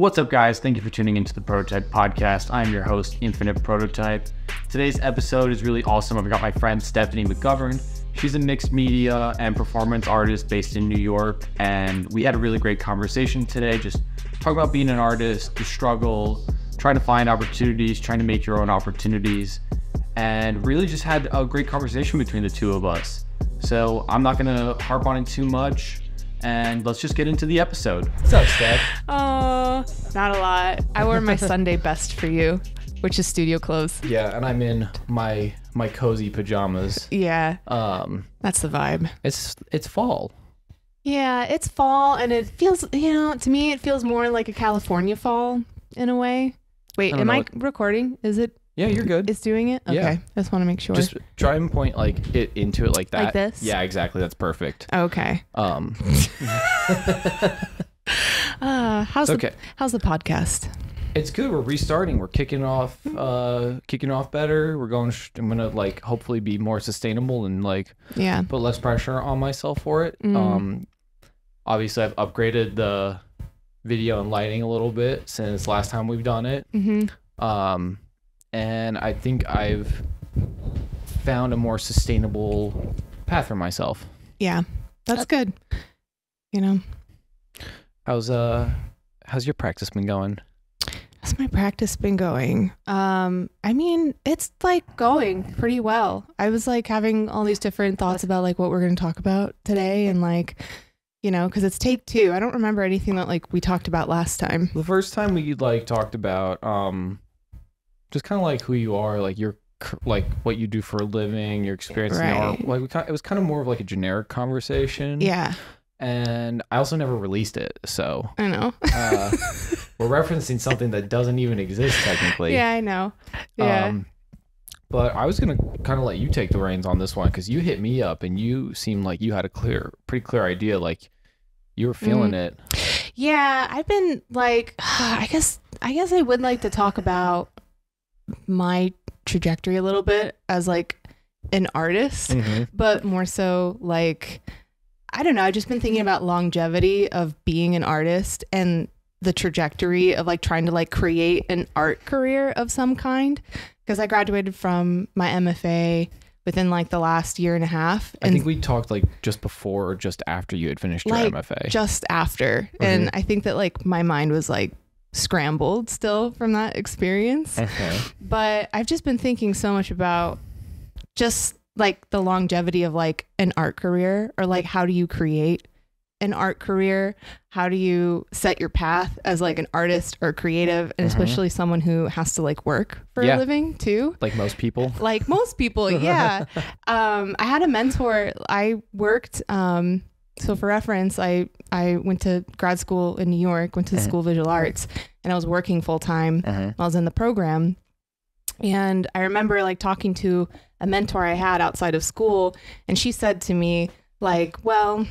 What's up, guys? Thank you for tuning into the Prototype Podcast. I'm your host, Infinite Prototype. Today's episode is really awesome. I've got my friend Stephanie McGovern. She's a mixed media and performance artist based in New York, and we had a really great conversation today. Just talking about being an artist, the struggle, trying to find opportunities, trying to make your own opportunities, and really just had a great conversation between the two of us. So I'm not gonna harp on it too much, and let's just get into the episode. What's up, Steph? Oh, not a lot. I wore my Sunday best for you, which is studio clothes. Yeah, and I'm in my my cozy pajamas. Yeah, Um, that's the vibe. it's it's fall. Yeah, it's fall and it feels, you know, to me it feels more like a California fall in a way. Wait, I am I what- recording? Is it Yeah, you're good. It's doing it? Okay. Yeah. I just want to make sure. Just try and point like it into it like that. Like this? Yeah, exactly. That's perfect. okay. Um, Uh, how's okay. the how's the podcast? It's good. We're restarting. We're kicking off, uh, kicking off better. We're going. Sh- I'm gonna like hopefully be more sustainable and like Yeah. put less pressure on myself for it. Mm. Um, obviously I've upgraded the video and lighting a little bit since last time we've done it. Mhm. Um, and I think I've found a more sustainable path for myself. Yeah. That's good. You know, How's uh, how's your practice been going? How's my practice been going? Um, I mean, it's like going pretty well. I was like having all these different thoughts about like what we're going to talk about today and like, you know, because it's take two. I don't remember anything that like we talked about last time. The first time we like talked about um, just kind of like who you are, like your like what you do for a living, your experience in the art. Right. Like we kind, it was kind of more of like a generic conversation. Yeah, And I also never released it, so I know. Uh, we're referencing something that doesn't even exist technically. yeah, I know. Yeah. Um, but I was gonna kind of let you take the reins on this one because you hit me up and you seemed like you had a clear, pretty clear idea. Like you were feeling Mm. it. Yeah, I've been like I guess I guess I would like to talk about my trajectory a little bit as like an artist. Mm-hmm. but more so like I don't know, I've just been thinking about longevity of being an artist and the trajectory of like trying to like create an art career of some kind because I graduated from my MFA within like the last year and a half I think we talked like just before or just after you had finished your Like, MFA. just after and I think that like my mind was like scrambled still from that experience okay. but I've just been thinking so much about just like the longevity of like an art career or like how do you create an art career? How do you set your path as like an artist or creative and Mhm. especially someone who has to like work for Yeah. a living too? Like most people. Like most people, yeah. um, I had a mentor. I worked um, so for reference, I I went to grad school in New York, went to the Mhm. School of Visual Arts, and I was working full time Uh-huh. I was in the program. And I remember like talking to a mentor I had outside of school, and she said to me, like, well,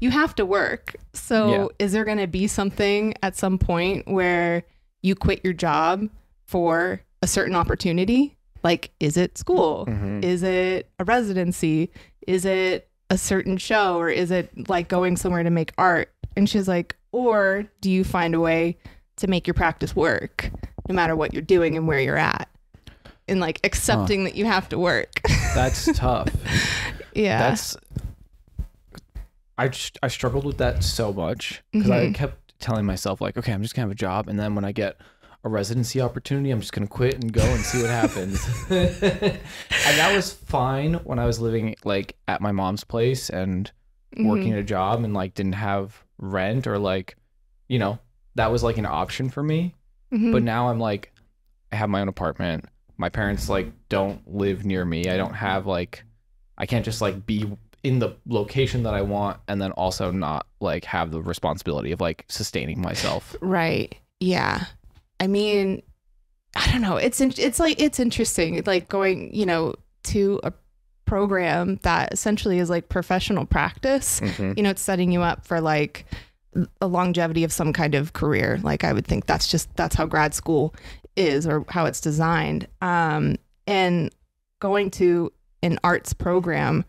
you have to work. So Yeah. is there going to be something at some point where you quit your job for a certain opportunity? Like, is it school? Mhm. Is it a residency? Is it a certain show? Or is it like going somewhere to make art? And she's like, or do you find a way to make your practice work no matter what you're doing and where you're at? And like accepting that you have to work. That's tough. yeah. That's. I just, I struggled with that so much because I Mhm. kept telling myself like, okay, I'm just gonna have a job, and then when I get a residency opportunity, I'm just gonna quit and go and see what happens. and that was fine when I was living like at my mom's place and working Mhm. a job and like didn't have rent or like, you know, that was like an option for me. Mhm. But now I'm like, I have my own apartment. My parents like don't live near me. I don't have like, I can't just like be in the location that I want and then also not like have the responsibility of like sustaining myself. Right. Yeah. I mean, I don't know. It's in, it's like it's interesting. Like going, you know, to a program that essentially is like professional practice. Mhm. You know, it's setting you up for like a longevity of some kind of career. Like I would think that's just that's how grad school is or how it's designed. Um, and going to an arts program,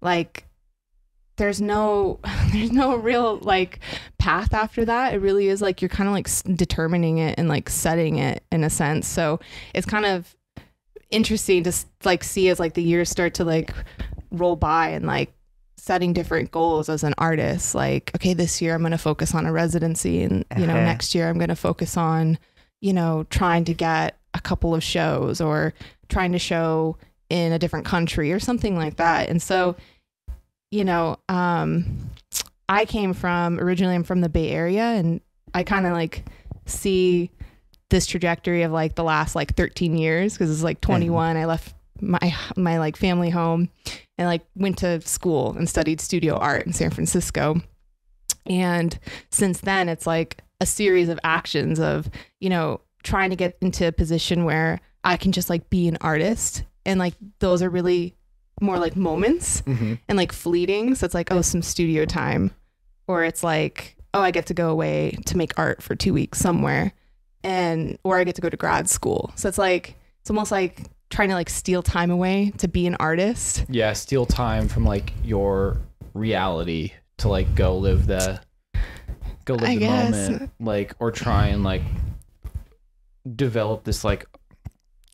like there's no there's no real like path after that. It really is like you're kind of like determining it and like setting it in a sense. So it's kind of interesting to like see as like the years start to like roll by and like setting different goals as an artist. Like okay this year i'm going to focus on a residency and you know Uh-huh. next year i'm going to focus on you know trying to get a couple of shows or trying to show in a different country or something like that. And so you know um i came from originally i'm from the bay area and i kind of like see this trajectory of like the last like 13 years because it's like 21 i left my my like family home and like went to school and studied studio art in san francisco. And since then it's like a series of actions of you know trying to get into a position where i can just like be an artist. And like those are really more like moments Mm-hmm. and like fleeting. So it's like, oh, some studio time. Or it's like, oh, I get to go away to make art for two weeks somewhere. And, or I get to go to grad school. So it's like, it's almost like trying to like steal time away to be an artist. Yeah, steal time from like your reality to like go live the go live I the guess. moment. Like or try and like develop this like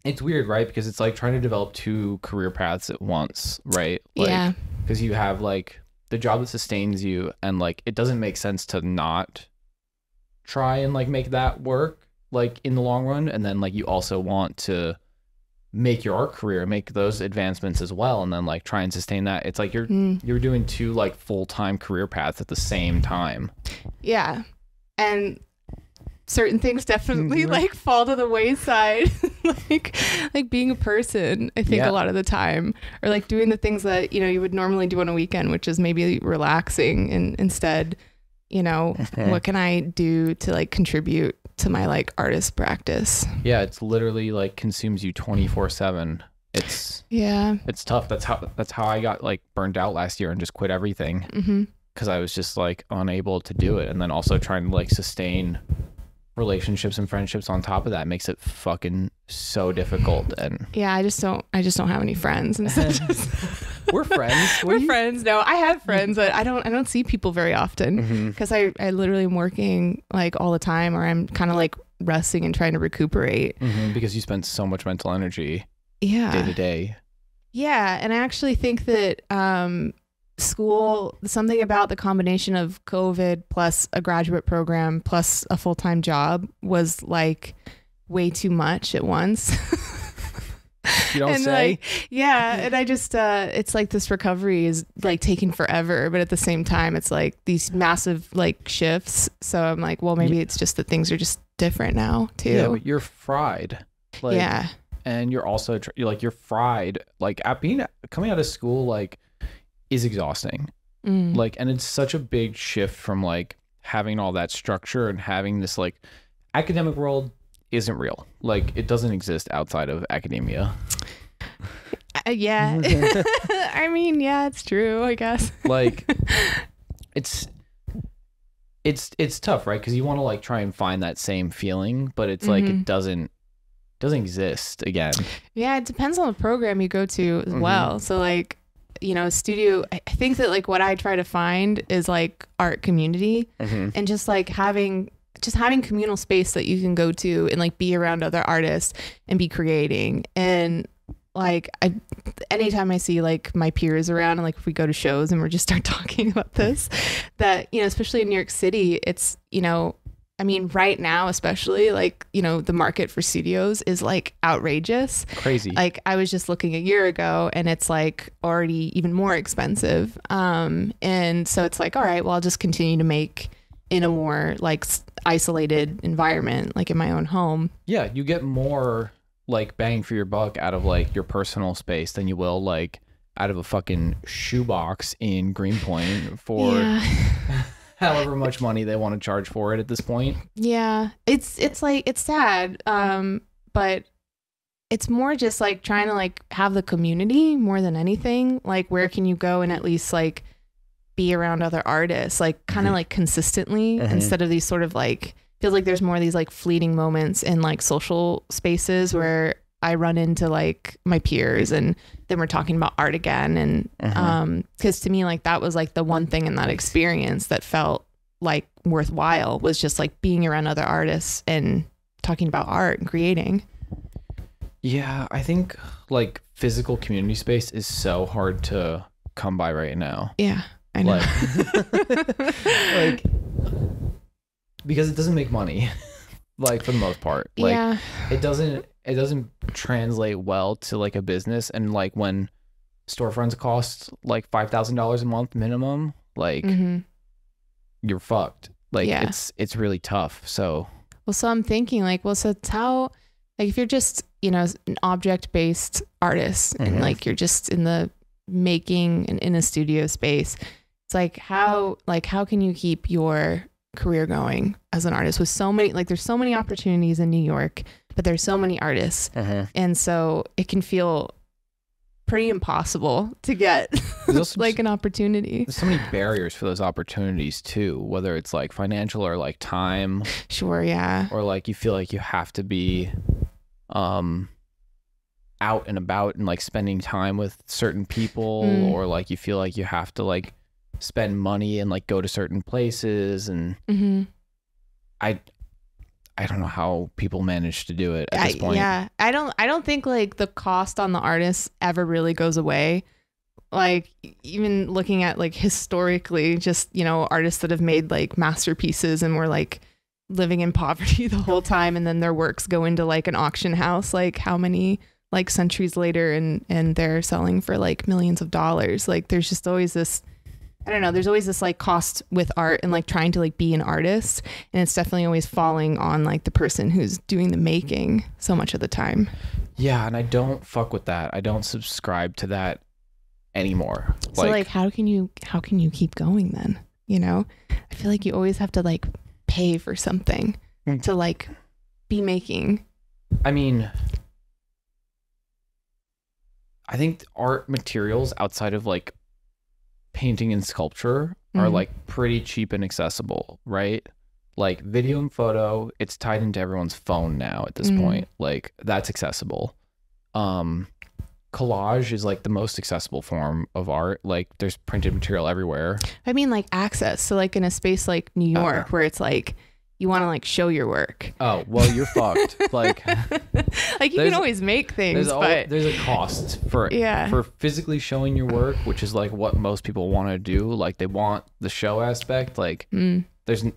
it's weird, right? Because it's like trying to develop two career paths at once, right? Like, yeah. because you have like the job that sustains you and like it doesn't make sense to not try and like make that work like in the long run and then like you also want to make your art career make those advancements as well and then like try and sustain that it's like you're Mm, you're doing two like full-time career paths at the same time yeah. And certain things definitely Mhm. like fall to the wayside. like like being a person, I think Yeah. a lot of the time. Or like doing the things that, you know, you would normally do on a weekend, which is maybe relaxing and instead, you know, what can I do to like contribute to my like artist practice? yeah it's literally like consumes you 24/7 it's Yeah. it's tough that's how that's how I got like burned out last year and just quit everything because I was just like unable to do it. And then also trying to like sustain relationships and friendships on top of that makes it fucking so difficult. And Yeah, I just don't I just don't have any friends and so just we're friends. We're you- friends. No, I have friends, but I don't I don't see people very often. Because I, I literally am working like all the time or I'm kind of like resting and trying to recuperate. Mhm, Because you spend so much mental energy Yeah. day to day. Yeah. And I actually think that um, school, something about the combination of COVID plus a graduate program plus a full time job was like way too much at once. You don't and say. like yeah and i just uh it's like this recovery is like taking forever but at the same time it's like these massive like shifts so i'm like well maybe it's just that things are just different now too yeah, but you're fried. Like, yeah and you're also you're like you're fried. Like at being coming out of school, like is exhausting. Mm. like and it's such a big shift from like having all that structure and having this like academic world isn't real like it doesn't exist outside of academia Uh, yeah i mean yeah it's true i guess like it's it's it's tough right because you want to like try and find that same feeling but it's like Mhm. it doesn't doesn't exist again yeah it depends on the program you go to as Mhm. well so like you know studio i think that like what i try to find is like art community mm-hmm. and just like having just having communal space that you can go to and like be around other artists and be creating. And like I anytime I see like my peers around and like if we go to shows and we're just start talking about this that you know especially in New York City it's you know I mean right now especially like you know the market for studios is like outrageous crazy like I was just looking a year ago and it's like already even more expensive. Um, and so it's like, all right, well, I'll just continue to make in a more like isolated environment, like in my own home. yeah you get more like bang for your buck out of like your personal space than you will like out of a fucking shoebox in greenpoint for yeah. however much money they want to charge for it at this point. yeah. It's, it's like, it's sad. Um, but it's more just like trying to like have the community more than anything. Like, where can you go and at least like be around other artists, like kind of Mhm. like consistently Mhm. instead of these sort of like feels like there's more of these like fleeting moments in like social spaces where I run into like my peers and then we're talking about art again. And Uh-huh. um, cause to me, like that was like the one thing in that experience that felt like worthwhile was just like being around other artists and talking about art and creating. Yeah, I think like physical community space is so hard to come by right now. Yeah. I know. Like, like because it doesn't make money. like for the most part. Like yeah. it doesn't it doesn't translate well to like a business and like when storefronts cost like five thousand dollars a month minimum, like hmm you're fucked. Like Yeah. it's it's really tough. So Well, so I'm thinking like, well, so it's how, like, if you're just, you know, an object based artist and Mhm. like you're just in the making and in a studio space, it's like, how, like, how can you keep your career going as an artist with so many, like, there's so many opportunities in New York, but there's so many artists. And so it can feel pretty impossible to get like an opportunity. there's so many barriers for those opportunities too, whether it's like financial or like time Sure. Yeah. or like you feel like you have to be um out and about and like spending time with certain people Mm. or like you feel like you have to like spend money and like go to certain places and mm-hmm. I I don't know how people manage to do it at this point. Yeah, I don't. I don't think like the cost on the artist ever really goes away. Like even looking at like historically, just you know artists that have made like masterpieces and were like living in poverty the whole time, and then their works go into like an auction house. Like how many like centuries later, and and they're selling for like millions of dollars. Like there's just always this. I don't know. There's always this like cost with art and like trying to like be an artist, and it's definitely always falling on like the person who's doing the making so much of the time. Yeah, and I don't fuck with that. I don't subscribe to that anymore. So like, how can you how can you keep going then? You know, I feel like you always have to like pay for something Mm. to like be making. I mean, I think art materials outside of like painting and sculpture are Mhm. like pretty cheap and accessible, right? Like video and photo, it's tied into everyone's phone now at this Mhm. point. Like that's accessible. Um collage is like the most accessible form of art. Like there's printed material everywhere. I mean, like access. So like in a space like New York, where it's like you want to like show your work. Oh, well, you're fucked. Like like you can always make things, there's but there's a cost for yeah, for physically showing your work, which is like what most people want to do. Like they want the show aspect. Like Mm, there's n-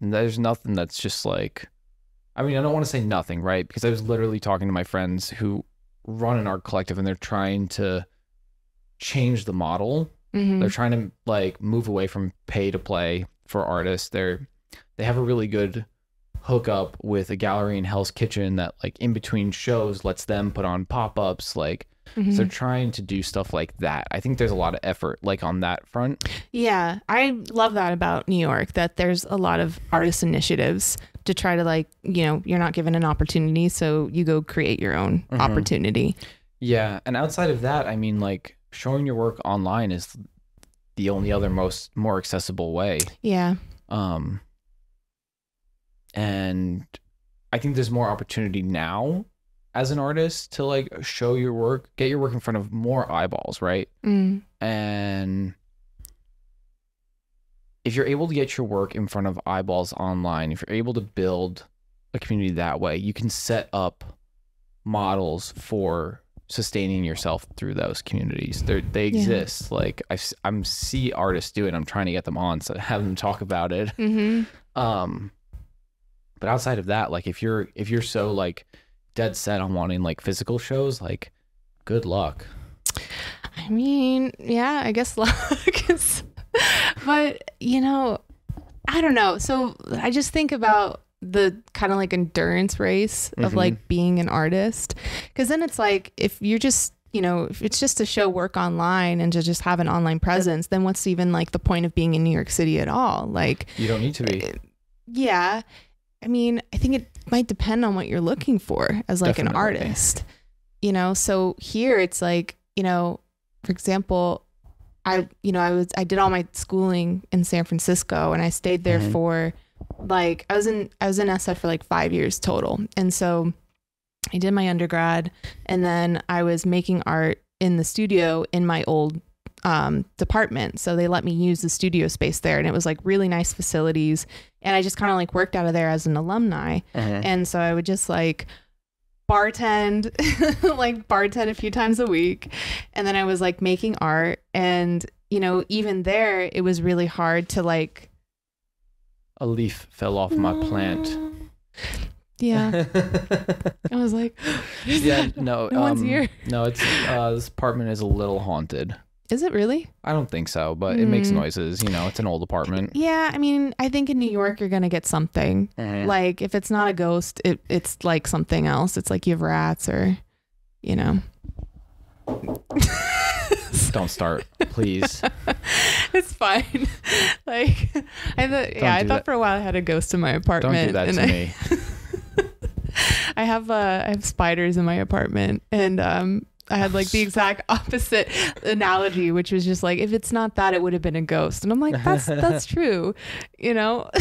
there's nothing that's just like I mean, I don't want to say nothing, right? Because I was literally talking to my friends who run an art collective and they're trying to change the model. mhm. They're trying to like move away from pay to play for artists. They're they have a really good hookup with a gallery in Hell's Kitchen that like in between shows lets them put on pop-ups like Mhm. so they're trying to do stuff like that. I think there's a lot of effort like on that front. Yeah, I love that about New York that there's a lot of artist initiatives to try to like, you know, you're not given an opportunity, so you go create your own Mhm. opportunity. Yeah, and outside of that, I mean like showing your work online is the only other most more accessible way. Yeah. Um and I think there's more opportunity now as an artist to like show your work, get your work in front of more eyeballs, right? Mm. And if you're able to get your work in front of eyeballs online, if you're able to build a community that way, you can set up models for sustaining yourself through those communities. They're, they Yeah. exist. Like I'm see artists do it. I'm trying to get them on, so have them talk about it. hmm Um, but outside of that, like if you're if you're so like dead set on wanting like physical shows, like good luck. I mean, yeah, I guess luck is, but you know, I don't know. So I just think about the kind of like endurance race of Mhm. like being an artist. Cause then it's like, if you're just, you know, if it's just to show work online and to just have an online presence, then what's even like the point of being in New York City at all? Like, You don't need to be. yeah. I mean, I think it might depend on what you're looking for as like an artist. You know, so here it's like, you know, for example, I you know, I was I did all my schooling in San Francisco and I stayed there Mhm. for like I was in I was in SF for like 5 years total. And so I did my undergrad, and then I was making art in the studio in my old um, department. So they let me use the studio space there, and it was like really nice facilities. And I just kind of like worked out of there as an alumni. And so I would just like bartend, like bartend a few times a week. And then I was like making art. And, you know, even there, it was really hard to like. A leaf fell off my plant. Yeah. I was like, yeah, no, No one's um, here. No, it's uh, this apartment is a little haunted. Is it really? I don't think so, but it makes Hmm. noises. You know, it's an old apartment. Yeah. I mean, I think in New York, you're going to get something. Like if it's not a ghost, it, it's like something else. It's like you have rats or, you know. Don't start, please. it's fine. like I thought, yeah, I thought that. for a while I had a ghost in my apartment. Don't do that and to I, me. I have uh, I have spiders in my apartment, and um, I had like the exact opposite analogy, which was just like if it's not that, it would have been a ghost, and I'm like that's that's true, you know.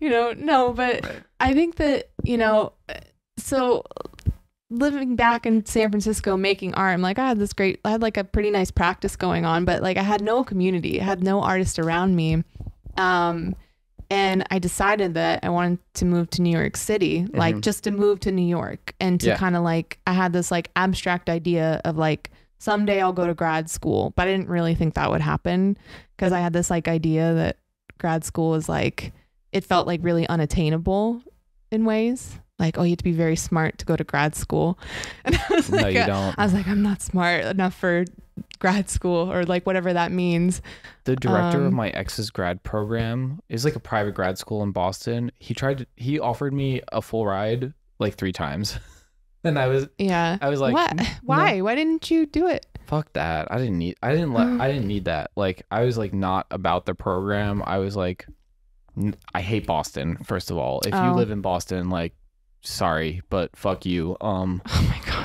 you know, no, but I think that you know, so living back in San Francisco making art, I'm like, I had this great, I had like a pretty nice practice going on, but like I had no community, I had no artist around me. Um, and I decided that I wanted to move to New York City, like Mhm. just to move to New York and to Yeah. kind of like, I had this like abstract idea of like, someday I'll go to grad school, but I didn't really think that would happen because I had this like idea that grad school is like, it felt like really unattainable in ways. Like, oh, you have to be very smart to go to grad school. And I was No, like, you uh, don't. I was like, I'm not smart enough for grad school or like whatever that means. The director of Um, my ex's grad program is like a private grad school in Boston. He tried to, he offered me a full ride like three times. And I was Yeah. I was like what? "N- Why? Why didn't you do it? fuck that. I didn't need I didn't let I didn't need that. Like I was like not about the program. I was like n- I hate Boston first of all. If you Oh. live in Boston like sorry, but fuck you. Um Oh my god.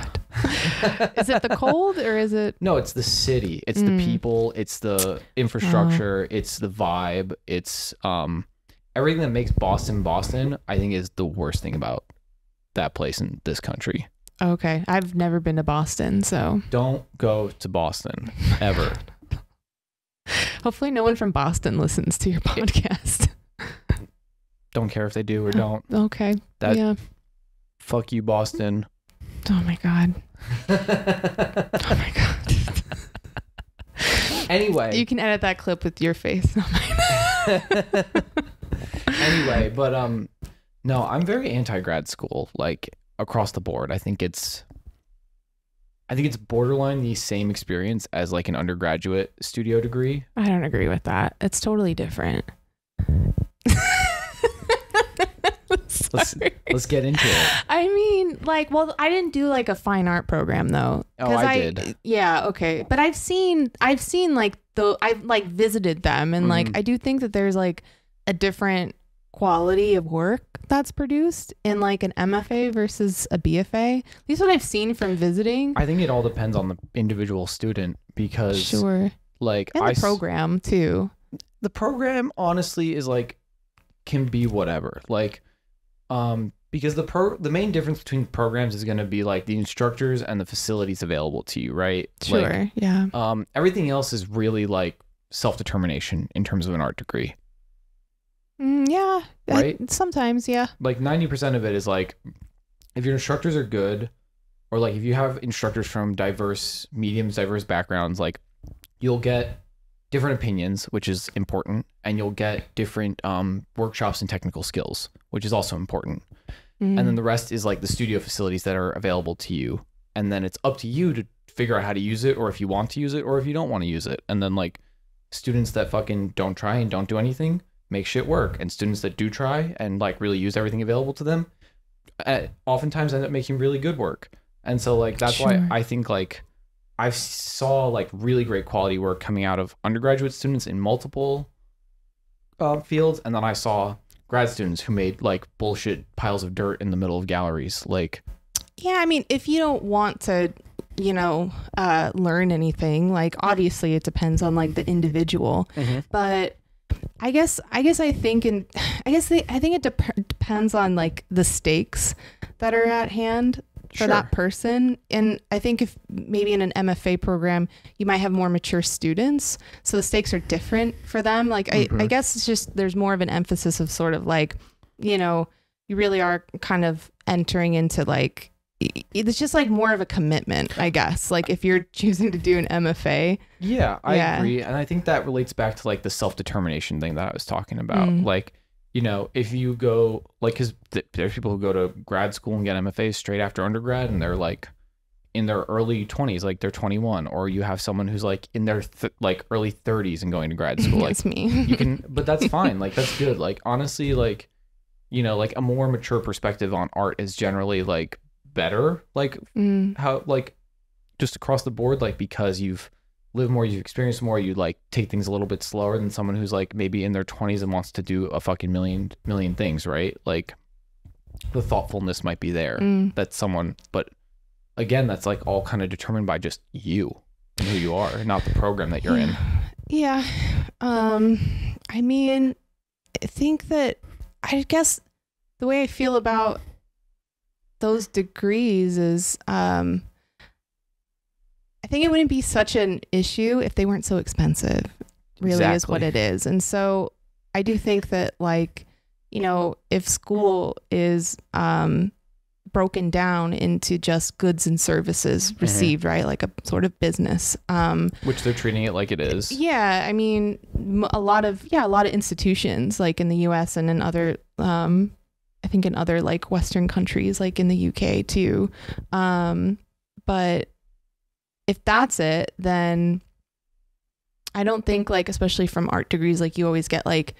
Is it the cold or is it? No, it's the city. It's Mm. the people. It's the infrastructure. It's the vibe. It's um everything that makes Boston Boston. I think is the worst thing about that place in this country. Okay, I've never been to Boston, so Don't go to Boston ever. hopefully no one from Boston listens to your podcast. don't care if they do or don't. Okay. That- yeah. Fuck you, Boston. Oh my god. Oh my god. anyway, you can edit that clip with your face. not mine. anyway, but um, no, I'm very anti grad school, like across the board. I think it's, I think it's borderline the same experience as like an undergraduate studio degree. I don't agree with that. It's totally different. Let's let's get into it. I mean, like, well, I didn't do like a fine art program though. Oh, 'Cause I did. Yeah, okay. But I've seen, I've seen like the, I've like visited them, and like Mhm. I do think that there's like a different quality of work that's produced in like an MFA versus a BFA. At least what I've seen from visiting. I think it all depends on the individual student because Sure, like and I the program too. the program honestly is like can be whatever like um because the pro the main difference between programs is going to be like the instructors and the facilities available to you right Sure, like, yeah. um everything else is really like self-determination in terms of an art degree Mm, yeah, I- Right? sometimes, yeah. like 90% of it is like if your instructors are good or like if you have instructors from diverse mediums diverse backgrounds like you'll get different opinions which is important and you'll get different um, workshops and technical skills which is also important. And Mm. then the rest is like the studio facilities that are available to you. And then it's up to you to figure out how to use it or if you want to use it or if you don't want to use it. And then like students that fucking don't try and don't do anything make shit work. And students that do try and like really use everything available to them uh, oftentimes end up making really good work. And so like that's why i think like i saw like really great quality work coming out of undergraduate students in multiple uh, fields and then i saw grad students who made like bullshit piles of dirt in the middle of galleries like Yeah, I mean, if you don't want to, you know, uh, learn anything, like obviously it depends on like the individual. But I guess I guess I think in I guess they, I think it dep- depends on like the stakes that are at hand for Sure. that person. And I think if maybe in an MFA program, you might have more mature students, so the stakes are different for them. Like I, I guess it's just there's more of an emphasis of sort of like, you know, you really are kind of entering into like it's just like more of a commitment, I guess. Like if you're choosing to do an MFA, Yeah, I Yeah. agree. And I think that relates back to like the self determination thing that I was talking about. Mm. Like, you know, if you go, like, because th- there's people who go to grad school and get MFAs straight after undergrad and they're like in their early 20s, like they're 21, or you have someone who's like in their th- like early 30s and going to grad school. Like, that's me. you can, but that's fine. Like, that's good. Like, honestly, like, you know, like a more mature perspective on art is generally like better. Like, Mm. how like just across the board like because you've lived more you've experienced more you like take things a little bit slower than someone who's like maybe in their 20s and wants to do a fucking million million things right like the thoughtfulness might be there Mm. that someone but again that's like all kind of determined by just you and who you are not the program that you're in Yeah. Um I mean I think that I guess the way I feel about those degrees is um think it wouldn't be such an issue if they weren't so expensive. Really is what it is. And so I do think that like, you know, if school is um broken down into just goods and services received, right? Like a sort of business. Um which they're treating it like it is yeah, I mean, a lot of yeah, a lot of institutions like in the U.S. and in other, um, I think in other like Western countries, like in the U.K. too. Um, but if that's it, then I don't think like, especially from art degrees, like you always get like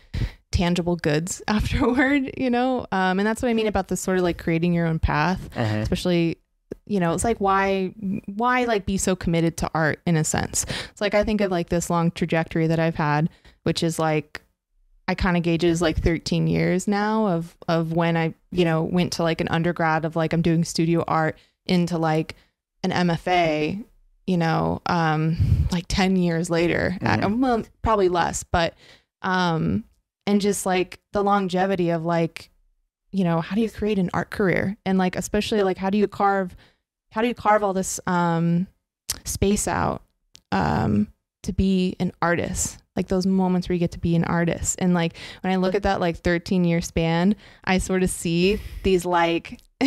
tangible goods afterward, you know. Um, and that's what I mean about this sort of like creating your own path especially you know it's like why why like be so committed to art in a sense it's like i think of like this long trajectory that i've had which is like i kind of gauge it as like 13 years now of of when i you know went to like an undergrad of like i'm doing studio art into like an mfa you know um like 10 years later Mhm. Uh, well probably less but um and just like the longevity of like you know how do you create an art career? And like especially like how do you carve how do you carve all this um space out um to be an artist? Like those moments where you get to be an artist. And like when i look at that like 13 year span i sort of see these like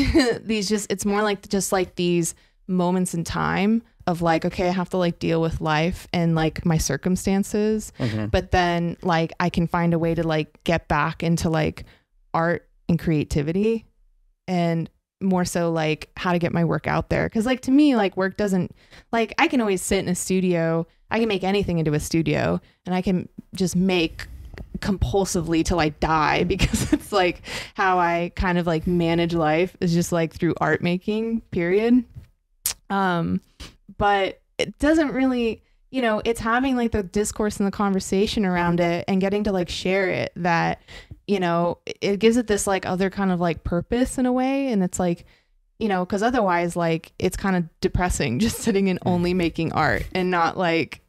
these just it's more like just like these moments in time of like okay i have to like deal with life and like my circumstances. But then like I can find a way to like get back into like art and creativity and more so like how to get my work out there. Cuz like to me like work doesn't like I can always sit in a studio. I can make anything into a studio and I can just make compulsively till I die because it's like how I kind of like manage life is just like through art making period. Um but it doesn't really you know it's having like the discourse and the conversation around it and getting to like share it that you know it- gives it this like other kind of like purpose in a way and it's like you know because otherwise like it's kind of depressing just sitting and only mm. making art and not like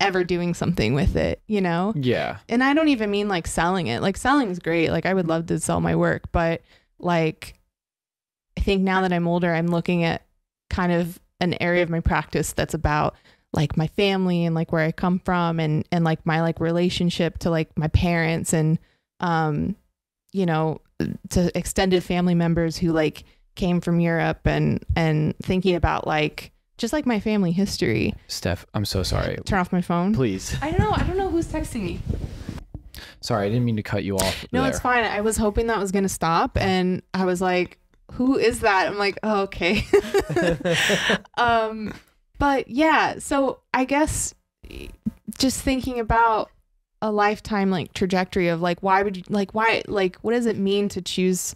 ever doing something with it you know yeah and I don't even mean like selling it. Like selling is great. Like I would love to sell my work, but like I think now that I'm older, I'm looking at kind of an area of my practice that's about like my family and like where I come from and and like my like relationship to like my parents and um you know to extended family members who like came from Europe and and thinking about like just like my family history. steph i'm so sorry Turn off my phone. please I don't know. I don't know who's texting me. sorry i didn't mean to cut you off No, there. it's fine. I was hoping that was gonna stop, and I was like, "Who is that?" I'm like, oh, "Okay." um, but yeah. So I guess just thinking about a lifetime like trajectory of like, why would you like why like what does it mean to choose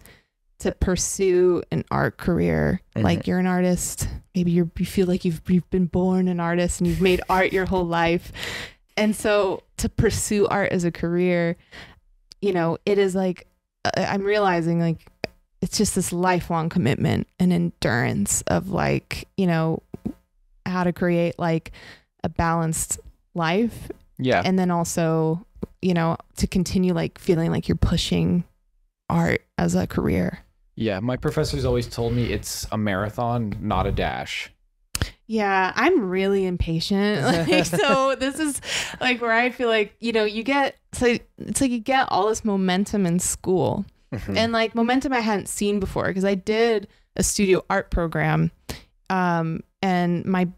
to pursue an art career? Mhm. Like you're an artist. Maybe you're, you feel like you've you've been born an artist and you've made art your whole life. And so to pursue art as a career, you know, it is like I'm realizing like it's just this lifelong commitment and endurance of like, you know, how to create like a balanced life yeah and then also you know, to continue like feeling like you're pushing art as a career. Yeah, my professors always told me it's a marathon, not a dash. Yeah, I'm really impatient. Like, so this is like where I feel like, you know, you get so it's like you get all this momentum in school. And like momentum I hadn't seen before because I did a studio art program. Um and my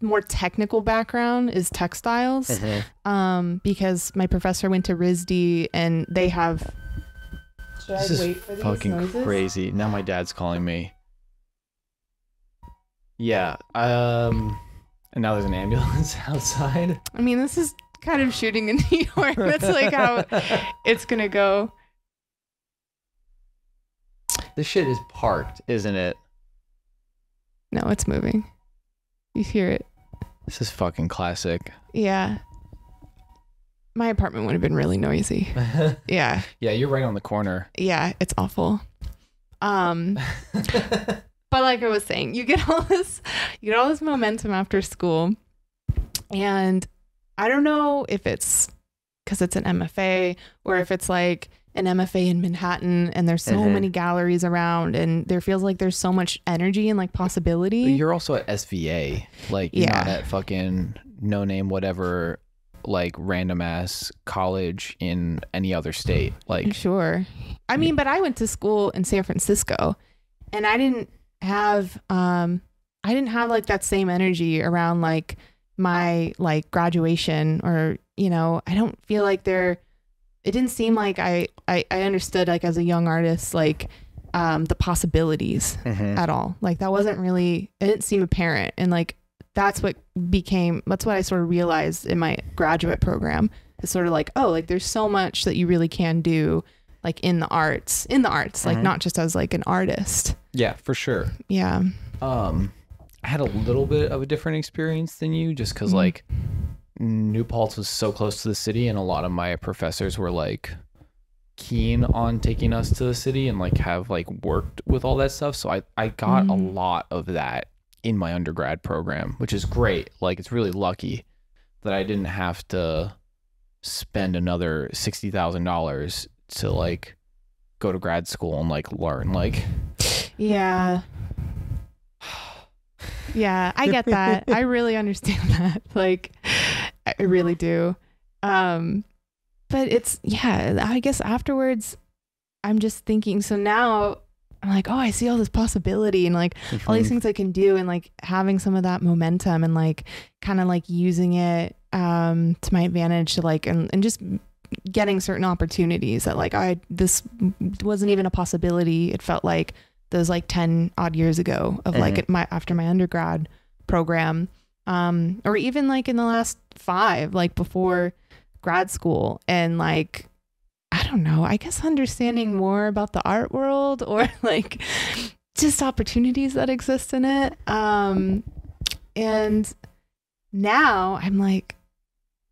more technical background is textiles. Um because my professor went to RISD and they have Should I This is wait for these fucking noises? crazy. Now my dad's calling me. Yeah. Um. And now there's an ambulance outside. I mean, this is kind of shooting in New York. That's like how it's gonna go. This shit is parked, isn't it? No, it's moving. You hear it. This is fucking classic. Yeah. My apartment would have been really noisy. Yeah. yeah, you're right on the corner. Yeah, it's awful. Um but like I was saying, you get all this you get all this momentum after school. And I don't know if it's cuz it's an MFA or if it's like an MFA in Manhattan and there's so Mhm. many galleries around and there feels like there's so much energy and like possibility. You're also at SVA. Like you're not Yeah. at fucking no name whatever like random ass college in any other state. Like Sure. I mean, but I went to school in San Francisco and I didn't have um I didn't have like that same energy around like my like graduation or you know, I don't feel like there it didn't seem like I I, I understood like as a young artist like um the possibilities Mhm. at all. Like that wasn't really it didn't seem apparent and like that's what became that's what I sort of realized in my graduate program. It's sort of like, oh, like there's so much that you really can do like in the arts, in the arts, like Mhm. not just as like an artist. yeah, for sure. Yeah. Um, I had a little bit of a different experience than you, just because Mhm. like New Paltz was so close to the city, and a lot of my professors were like keen on taking us to the city and like have like worked with all that stuff. So I I got a Mhm. lot of that in my undergrad program, which is great. Like it's really lucky that I didn't have to spend another sixty thousand dollars to like go to grad school and like learn like Yeah. Yeah, I get that. I really understand that. Like I really do. Um but it's yeah, I guess afterwards I'm just thinking so now I'm like, oh, I see all this possibility and like all these things I can do and like having some of that momentum and like kind of like using it um to my advantage to like and, and just getting certain opportunities that like I this wasn't even a possibility. It felt like those like 10 odd years ago of like Mhm. at my after my undergrad program um or even like in the last 5 like before grad school and like I don't know, I guess understanding more about the art world or like just opportunities that exist in it. Um and now I'm like,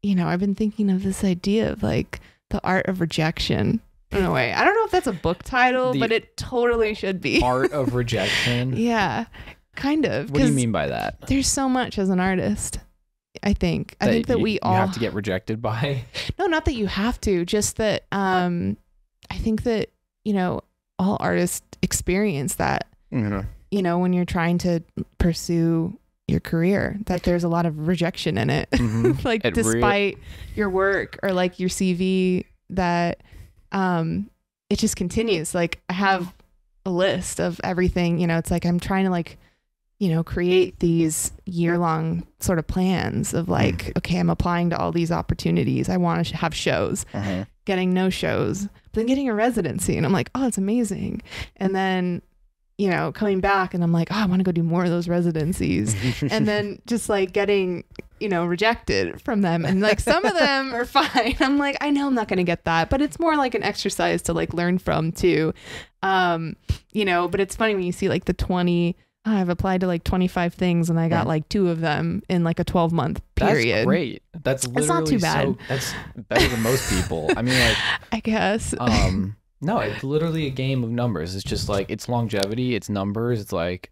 you know, I've been thinking of this idea of like the art of rejection in a way. I don't know if that's a book title, The but it totally should be. art of rejection. yeah, kind of. What do you mean by that? There's so much as an artist. I think. I think that you- we you all have to get rejected by. no, not that you have to, just that um I think that, you know, all artists experience that, you know, when you're trying to pursue your career, that there's a lot of rejection in it. Mhm. like It real- despite your work or like your CV that um it just continues. Like I have a list of everything, you know, it's like I'm trying to like you know, create these year long sort of plans of like, okay, I'm applying to all these opportunities. I want to have shows Mhm. getting no shows, but then getting a residency. And I'm like, oh, it's amazing. And then, you know, coming back and I'm like, oh, I want to go do more of those residencies. and then just like getting, you know, rejected from them. And like some of them are fine. I'm like, I know I'm not going to get that, but it's more like an exercise to like learn from too. Um, you know, but it's funny when you see like the 20, oh, I've applied to like 25 things and I got Yeah. like two of them in like a 12 month period. That's great. That's not literally too bad. So, that's better than most people. I mean, like, I guess. um, no, it's literally a game of numbers. It's just like it's longevity, it's numbers. It's like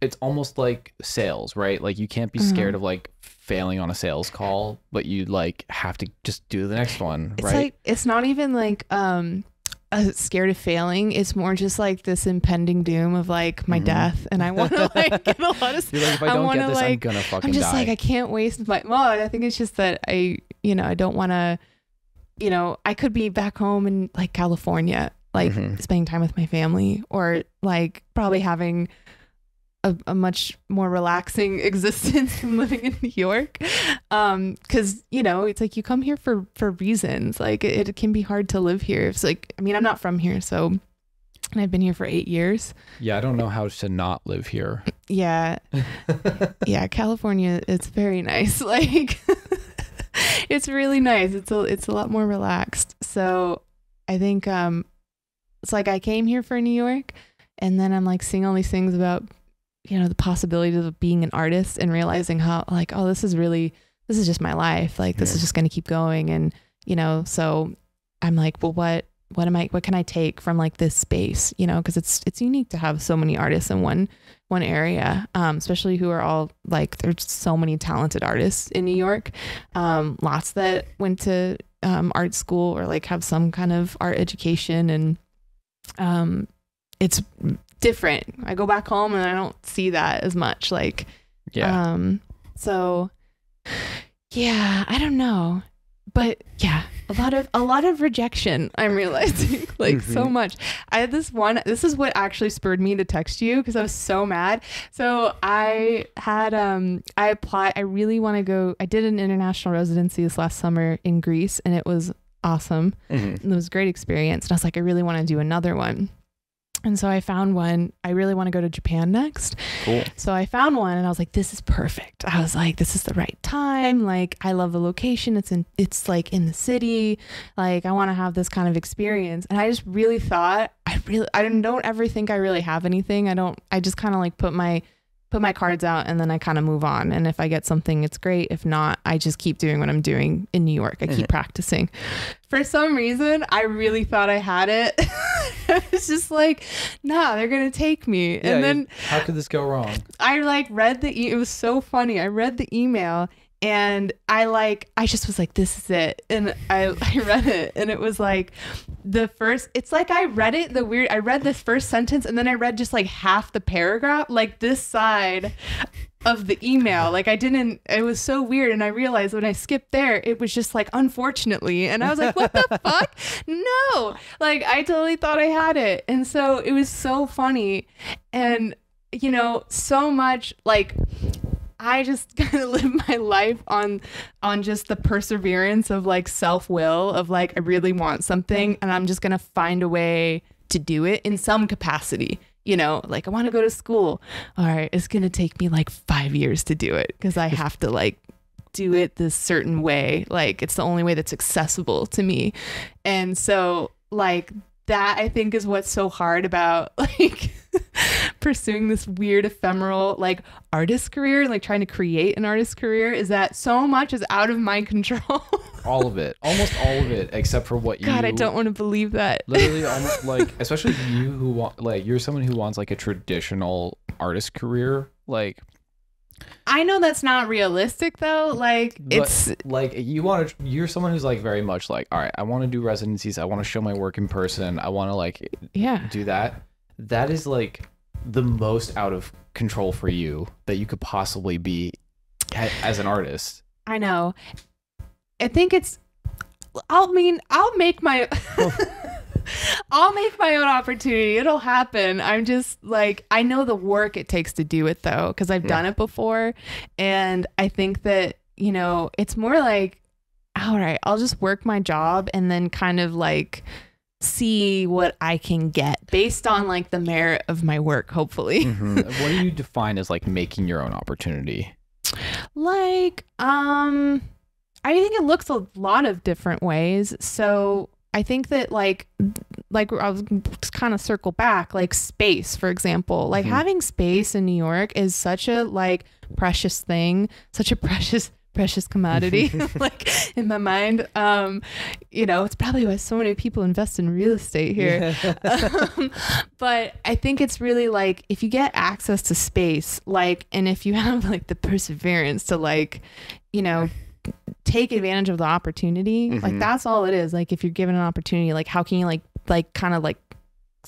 it's almost like sales, right? Like you can't be Uh-huh. scared of like failing on a sales call, but you like have to just do the next one, It's right? like it's not even like um uh, scared of failing. It's more just like this impending doom of like my Mhm. death, and I want to like get a lot of. You're like, if I I don't get this, I'm like- gonna fucking I'm just die. like I can't waste my. Well, I think it's just that I, you know, I don't want to. You know, I could be back home in like California, like Mhm. spending time with my family, or like probably having. A, a much more relaxing existence than living in New York, um, because you know it's like you come here for for reasons. Like it, it can be hard to live here. It's like I mean I'm not from here, so and I've been here for eight years. yeah, I don't know how to not live here. Yeah, yeah, California it's very nice. Like it's really nice. It's a it's a lot more relaxed. So I think um it's like I came here for New York and then I'm like seeing all these things about you know the possibilities of being an artist and realizing how like oh this is really this is just my life. Like this Yeah. is just going to keep going and you know so I'm like well what what am I what can I take from like this space, you know, because it's it's unique to have so many artists in one one area, um, especially who are all like there's so many talented artists in New York. Um, lots that went to um, art school or like have some kind of art education, and um, it's different. I go back home and I don't see that as much. Like, Yeah. um, so yeah, I don't know, but yeah, a lot of a lot of rejection. I'm realizing like so Mhm. much. I had this one. This is what actually spurred me to text you because I was so mad. So I had um I applied. I really want to go. I did an international residency this last summer in Greece, and it was awesome. Mhm. And it was a great experience. And I was like, I really want to do another one. And so I found one. I really want to go to Japan next. Cool. So I found one and I was like, this is perfect. I was like, this is the right time. Like, I love the location. It's in, it's like in the city. Like, I want to have this kind of experience. And I just really thought, I really, I don't, don't ever think I really have anything. I don't, I just kind of like put my, put my cards out and then I kind of move on. And if I get something, it's great. If not, I just keep doing what I'm doing in New York. I keep practicing. For some reason, I really thought I had it. it's just like, nah, they're going to take me. Yeah, and you- then, how could this go wrong? I like read the e- it was so funny. I read the email and I like I just was like this is it. And I I read it and it was like the first it's like I read it the weird I read this first sentence and then I read just like half the paragraph like this side of the email. Like I didn't it was so weird and I realized when I skipped there it was just like unfortunately. And I was like what the fuck? No. Like I totally thought I had it. And so it was so funny. And you know so much like I just kind of live my life on on just the perseverance of like self-will of like I really want something and I'm just going to find a way to do it in some capacity. You know, like I want to go to school. All right, it's going to take me like 5 years to do it cuz I have to like do it this certain way. Like it's the only way that's accessible to me. And so like that I think is what's so hard about like pursuing this weird ephemeral like artist career and like trying to create an artist career is that so much is out of my control. All of it, almost all of it, except for what you. God, I don't want to believe that. literally almost like especially you who want like you're someone who wants like a traditional artist career like I know that's not realistic though. Like but, it's like you want to you're someone who's like very much like all right i want to do residencies i want to show my work in person i want to like yeah. do that that is like the most out of control for you that you could possibly be as an artist I know. I think it's I'll mean I'll make my I'll make my own opportunity. It'll happen. I'm just like I know the work it takes to do it though cuz I've Yeah. done it before and I think that, you know, it's more like all right, I'll just work my job and then kind of like see what I can get based on like the merit of my work hopefully. what do you define as like making your own opportunity Like, um, I think it looks a lot of different ways. So I think that like, like I was kind of circle back, like space, for example, like Mhm. having space in New York is such a like precious thing, such a precious precious commodity like in my mind. Um you know it's probably why so many people invest in real estate here. Um, but i think it's really like if you get access to space like and if you have like the perseverance to like you know take advantage of the opportunity like Mhm. that's all it is. Like if you're given an opportunity like how can you like like kind of like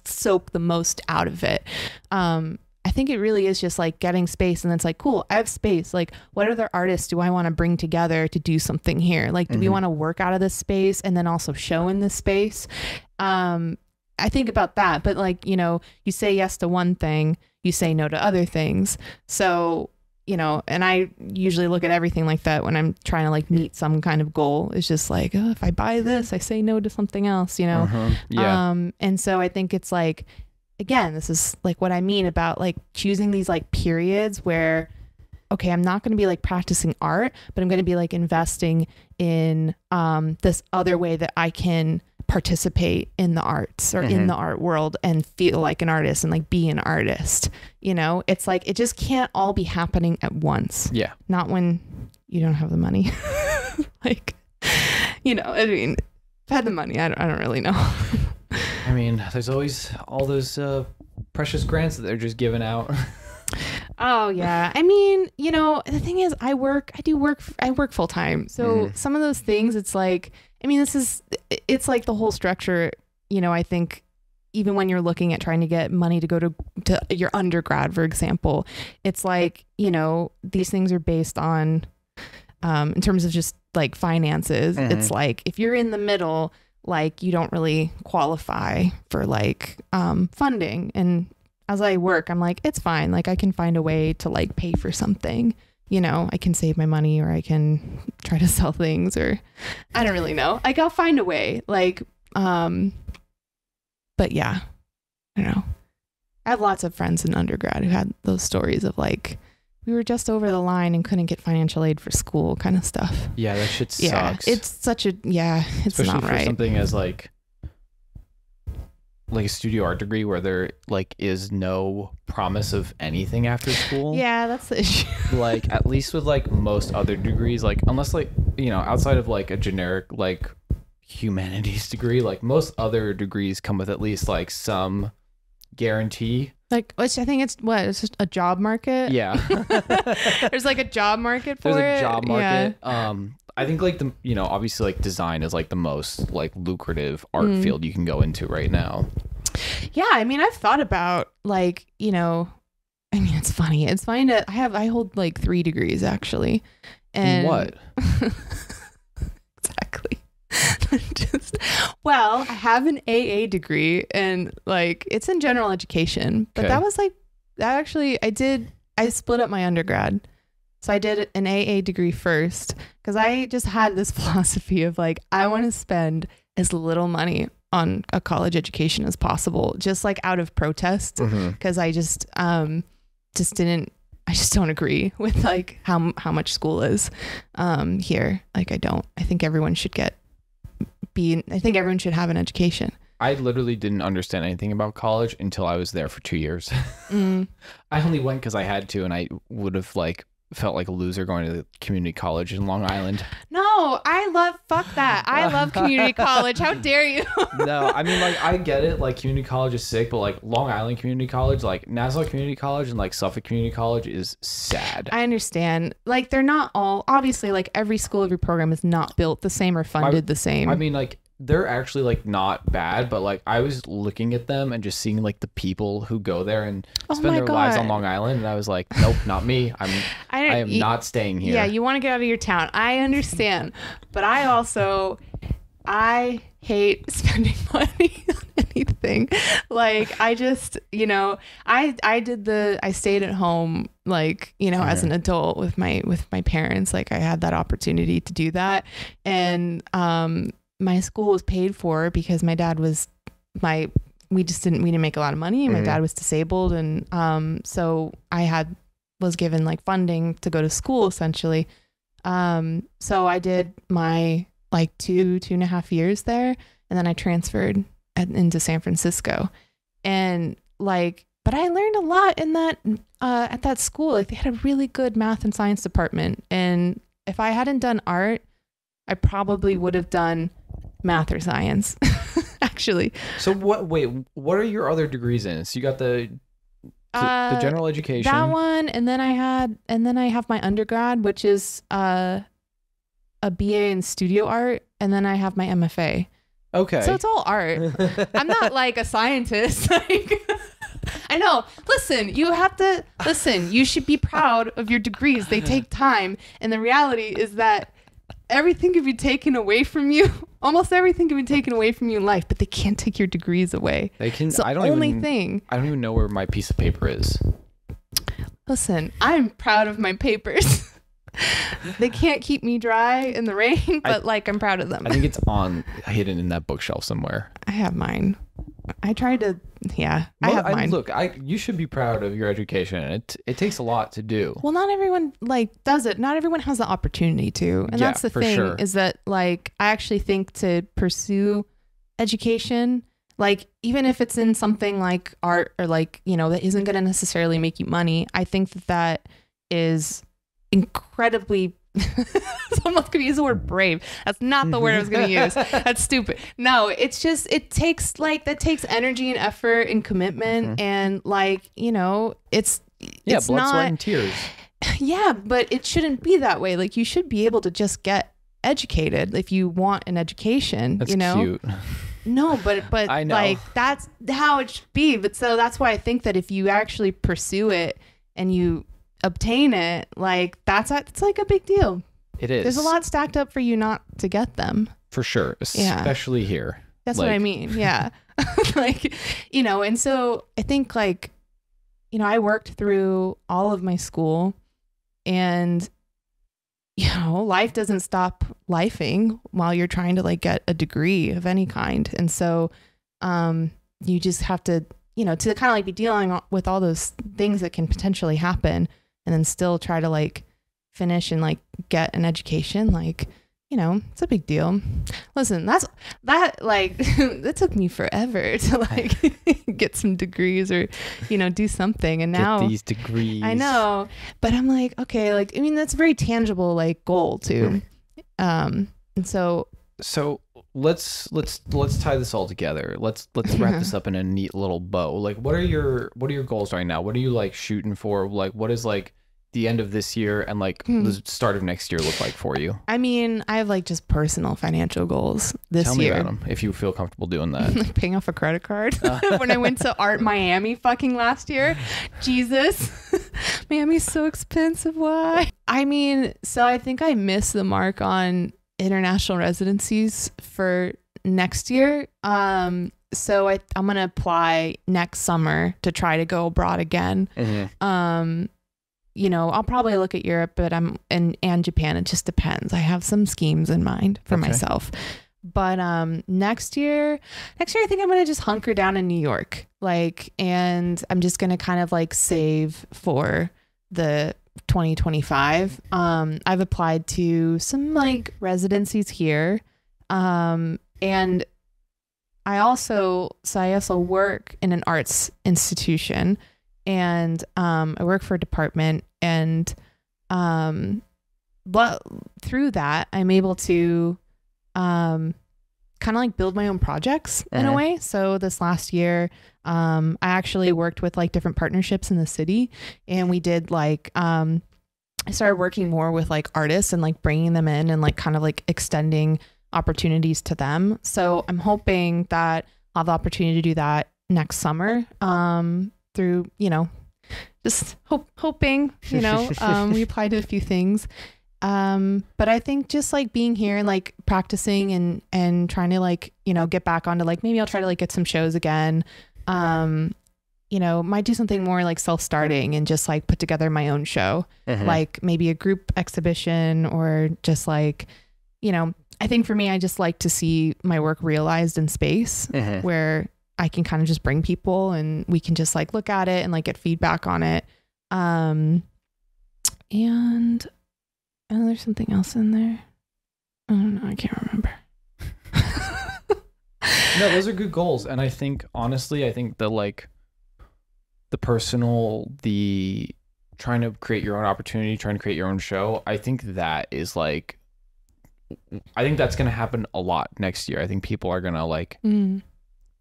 soak the most out of it? Um I think it really is just like getting space and it's like, cool, I have space. Like, what other artists do I want to bring together to do something here? Like, do we Mhm. want to work out of this space and then also show in this space? Um, I think about that, but like, you know, you say yes to one thing, you say no to other things. So, you know, and I usually look at everything like that when I'm trying to like meet some kind of goal. It's just like, oh, if I buy this, I say no to something else, you know? Uh-huh. Yeah. Um, and so I think it's like, again, this is like what I mean about like choosing these like periods where, okay, I'm not going to be like practicing art, but I'm going to be like investing in um, this other way that I can participate in the arts or in Mhm. the art world and feel like an artist and like be an artist. You know, it's like it just can't all be happening at once yeah. not when you don't have the money. like, you know, I mean, if I had the money, I don't, I don't really know. I mean, there's always all those uh, precious grants that they're just giving out. oh yeah, I mean, you know, the thing is, I work, I do work, I work full time. So Mhm. some of those things, it's like, I mean, this is, it's like the whole structure. You know, I think even when you're looking at trying to get money to go to to your undergrad, for example, it's like you know these things are based on, um, in terms of just like finances. It's like if you're in the middle, like you don't really qualify for like um, funding. And as I work, I'm like, it's fine. Like I can find a way to like pay for something. You know, I can save my money or I can try to sell things or I don't really know. Like I'll find a way. Like, um, but yeah, I don't know. I have lots of friends in undergrad who had those stories of like, we were just over the line and couldn't get financial aid for school kind of stuff. yeah, that shit Yeah. sucks. It's such a, yeah, it's especially not for right. something as like like a studio art degree where there like is no promise of anything after school. Yeah, that's the issue. like at least with like most other degrees like unless like you know outside of like a generic like humanities degree like most other degrees come with at least like some guarantee Like, which I think it's what it's just a job market. yeah There's like a job market for there's it. a job Yeah. market um i think like the you know obviously like design is like the most like lucrative art Mm. field you can go into right now Yeah, I mean, I've thought about like, you know, I mean, it's funny. It's funny to I have I hold like three degrees actually. And what exactly. Just well, I have an AA degree and like it's in general education, but Okay. that was like that actually I did I split up my undergrad. So I did an AA degree first cuz I just had this philosophy of like I want to spend as little money on a college education as possible just like out of protest Mhm. because I just um just didn't I just don't agree with like how how much school is um here. Like I don't. I think everyone should get be I think everyone should have an education. i literally didn't understand anything about college until i was there for two years Mm. I only went because I had to, and I would have like felt like a loser going to the community college in Long Island. No, I love fuck that. I love community college. How dare you? no, I mean like I get it, like community college is sick, but like Long Island Community College, like Nassau Community College, and like Suffolk Community College is sad. I understand. Like they're not all obviously like every school every program is not built the same or funded the same. I mean like they're actually like not bad, but like I was looking at them and just seeing like the people who go there and Oh spend their lives on Long Island, and I was like, nope, not me. I'm I am y- not staying here. Yeah, you want to get out of your town. I understand. But I also I hate spending money on anything. Like I just, you know, I I did the I stayed at home like, you know, as an adult with my with my parents. Like I had that opportunity to do that. And um my school was paid for because my dad was my we just didn't we didn't make a lot of money. My Mhm. dad was disabled and um so I had was given like funding to go to school essentially. Um, so I did my like two, two and a half years there. And then I transferred at, into San Francisco. And like, but I learned a lot in that, uh, at that school. Like they had a really good math and science department. And if I hadn't done art, I probably would have done math or science. Actually, So what? Wait, what are your other degrees in? So you got the the, the Uh, general education. that one, and then I had, and then I have my undergrad, which is uh, a BA in studio art, and then I have my MFA. Okay. So it's all art. I'm not like a scientist. Like, I know. Listen, you have to listen. You should be proud of your degrees. They take time, and the reality is that everything can be taken away from you. Almost everything can be taken away from you in life, but they can't take your degrees away. they can. It's the I don't only even. thing. I don't even know where my piece of paper is. Listen, I'm proud of my papers. they can't keep me dry in the rain, but like I'm proud of them. I think it's on hidden in that bookshelf somewhere. I have mine. I tried to, yeah, I Well, have mine. look, I you should be proud of your education. It it takes a lot to do. Well, not everyone like does it. Not everyone has the opportunity to. And Yeah, that's the thing sure. is that like I actually think to pursue education, like even if it's in something like art or like, you know, that isn't going to necessarily make you money, I think that that is incredibly someone's gonna use the word brave that's not the word i was gonna use that's stupid no it's just it takes like that takes energy and effort and commitment and like you know it's Mm-hmm. Yeah, it's blood, not sweat, and tears. yeah, but it shouldn't be that way. Like you should be able to just get educated if you want an education. That's you know, cute. no, but but I know. like that's how it should be. But so that's why I think that if you actually pursue it and you obtain it, like that's a, it's like a big deal. It is. There's a lot stacked up for you not to get them. for sure, Yeah. especially here. That's what I mean. Yeah. like, you know, and so I think like, you know, I worked through all of my school and you know, life doesn't stop lifing while you're trying to like get a degree of any kind. And so um you just have to, you know, to kind of like be dealing with all those things that can potentially happen and then still try to like finish and like get an education like you know, it's a big deal. Listen, that's that like that took me forever to like get some degrees or you know do something and now Get these degrees. I know but I'm like okay like I mean that's a very tangible like goal too um and so So let's let's let's tie this all together. Let's let's wrap this up in a neat little bow. Like, what are your what are your goals right now? What are you like shooting for? Like, what is like the end of this year and like Hmm. the start of next year look like for you? I mean I have like just personal financial goals this year. Tell me about them if you feel comfortable doing that. like paying off a credit card when I went to Art Miami fucking last year. Jesus. Miami's so expensive. Why? I mean, so I think I missed the mark on international residencies for next year. Um so I, I'm gonna apply next summer to try to go abroad again. Um, you know, I'll probably look at Europe, but I'm and and Japan. It just depends. I have some schemes in mind for Okay. myself. But um next year, next year I think I'm gonna just hunker down in New York. Like and I'm just gonna kind of like save for the 2025. Um I've applied to some like residencies here. Um and I also so I also work in an arts institution and um, I work for a department, and um, but through that, I'm able to um, kind of like build my own projects in a Uh-huh. way. So this last year, um, I actually worked with like different partnerships in the city, and we did like um, I started working more with like artists and like bringing them in and like kind of like extending opportunities to them. So I'm hoping that I'll have the opportunity to do that next summer. Um, through you know just hope hoping you know um we applied to a few things. Um but i think just like being here and like practicing and and trying to like you know get back onto like maybe i'll try to like get some shows again. Um you know might do something more like self-starting and just like put together my own show. Like maybe a group exhibition or just like you know i think for me i just like to see my work realized in space Mhm. where I can kind of just bring people and we can just like look at it and like get feedback on it. Um, and oh, there's something else in there. I don't know. I can't remember. no, those are good goals, and I think honestly, I think the like the personal, the trying to create your own opportunity, trying to create your own show, I think that is like I think that's going to happen a lot next year. I think people are going to like Mm.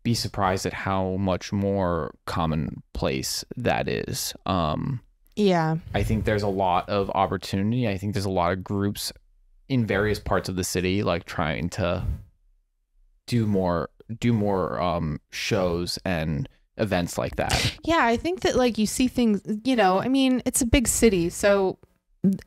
Be surprised at how much more commonplace that is. Um Yeah. I think there's a lot of opportunity. I think there's a lot of groups in various parts of the city like trying to do more do more um shows and events like that. Yeah, I think that like you see things, you know, I mean, it's a big city, so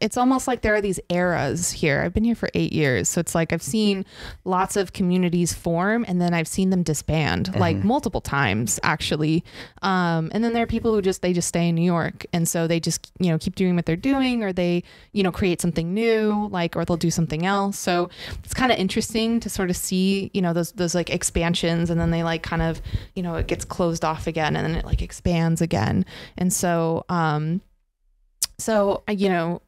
it's almost like there are these eras here. I've been here for 8 years, so it's like I've seen lots of communities form and then I've seen them disband like Mhm. multiple times actually. Um and then there are people who just they just stay in New York and so they just, you know, keep doing what they're doing or they, you know, create something new like or they'll do something else. So it's kind of interesting to sort of see, you know, those those like expansions and then they like kind of, you know, it gets closed off again and then it like expands again. And so um so you know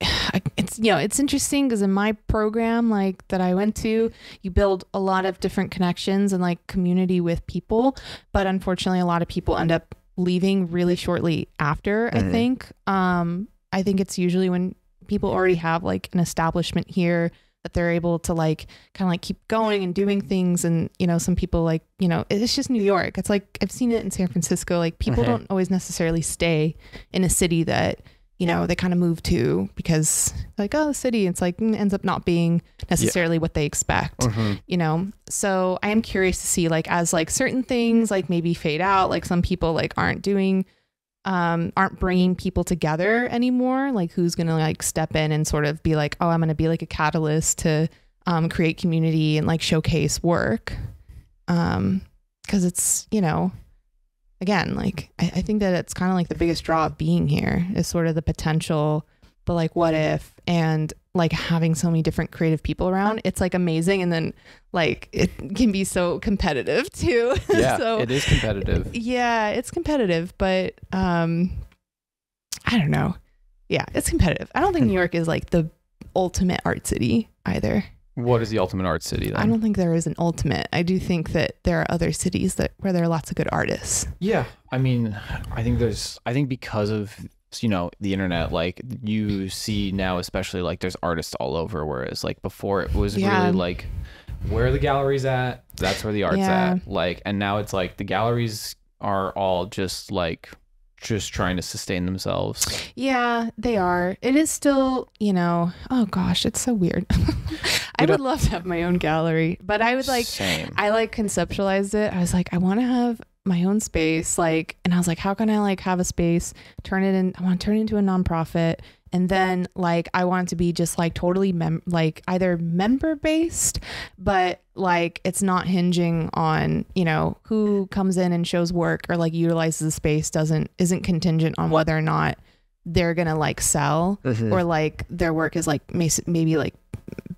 it's you know it's interesting because in my program like that I went to you build a lot of different connections and like community with people but unfortunately a lot of people end up leaving really shortly after I Mhm. think um I think it's usually when people already have like an establishment here that they're able to like kind of like keep going and doing things and you know some people like you know it's just New York it's like I've seen it in San Francisco like people Mhm. don't always necessarily stay in a city that you know they kind of move to because like oh the city it's like mm, ends up not being necessarily what they expect you know? So i am curious to see like as like certain things like maybe fade out like some people like aren't doing um aren't bringing people together anymore like who's gonna like step in and sort of be like oh i'm gonna be like a catalyst to um create community and like showcase work um because it's you know again like I, I think that it's kind of like the biggest draw of being here is sort of the potential the like what if and like having so many different creative people around. It's like amazing and then like it can be so competitive too. Yeah, so it is competitive. yeah it's competitive but um i don't know. Yeah it's competitive. I don't think new york is like the ultimate art city either What is the ultimate art city then? i don't think there is an ultimate i do think that there are other cities that where there are lots of good artists Yeah, I mean, I think there's, I think because of you know the internet, like you see now, especially like there's artists all over, whereas like before it was Yeah. really like where are the galleries at? That's where the art's Yeah. at. Like, and now it's like the galleries are all just like just trying to sustain themselves. Yeah, they are. It is still, you know, oh gosh, it's so weird. I would love to have my own gallery, but I would like, same. I like conceptualized it. I was like, I want to have my own space, like, and I was like, how can I like have a space, turn it in, I want to turn it into a nonprofit. And then like, I want it to be just like totally mem like either member based, but like it's not hinging on, you know, who comes in and shows work or like utilizes the space doesn't, isn't contingent on whether or not they're going to like sell or like their work is like maybe like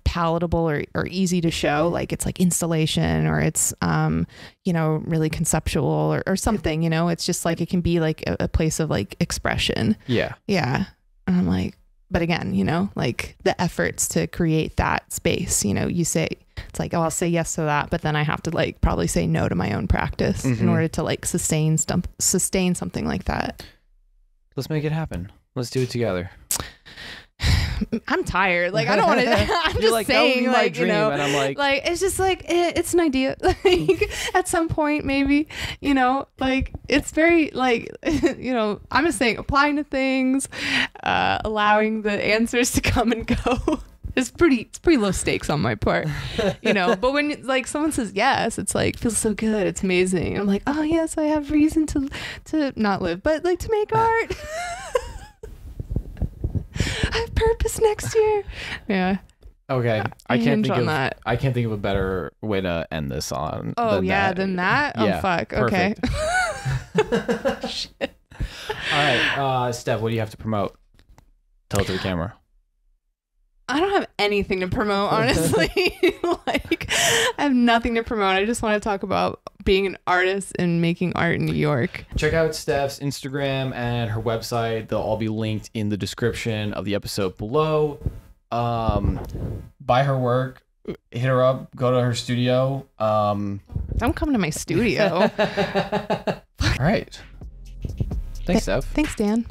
palatable or, or easy to show like it's like installation or it's um you know really conceptual or, or something you know it's just like it can be like a, a place of like expression yeah. yeah and i'm like but again you know like the efforts to create that space you know you say it's like oh i'll say yes to that but then i have to like probably say no to my own practice in Mhm. order to like sustain stump sustain something like that Let's make it happen. Let's do it together. I'm tired. Like i don't want to i'm You're just like, saying my like you know and I'm like, like it's just like eh, it's an idea. Like at some point maybe you know like it's very like you know i'm just saying applying to things uh allowing the answers to come and go it's pretty it's pretty low stakes on my part you know. But when like someone says yes it's like feels so good it's amazing. I'm like oh yes i have reason to to not live but like to make art i have purpose next year yeah okay, I I can't hinge think on of that. I can't think of a better way to end this on. Oh than yeah, that. than that. Yeah, oh fuck. Okay. All right, uh, Steph, what do you have to promote? Tell it to the camera. I don't have anything to promote, honestly. like, I have nothing to promote. I just want to talk about being an artist and making art in New York. Check out Steph's Instagram and her website. They'll all be linked in the description of the episode below. Um, buy her work, hit her up, go to her studio. Um, Don't come to my studio. all right. Thanks, Steph. Thanks, Dan.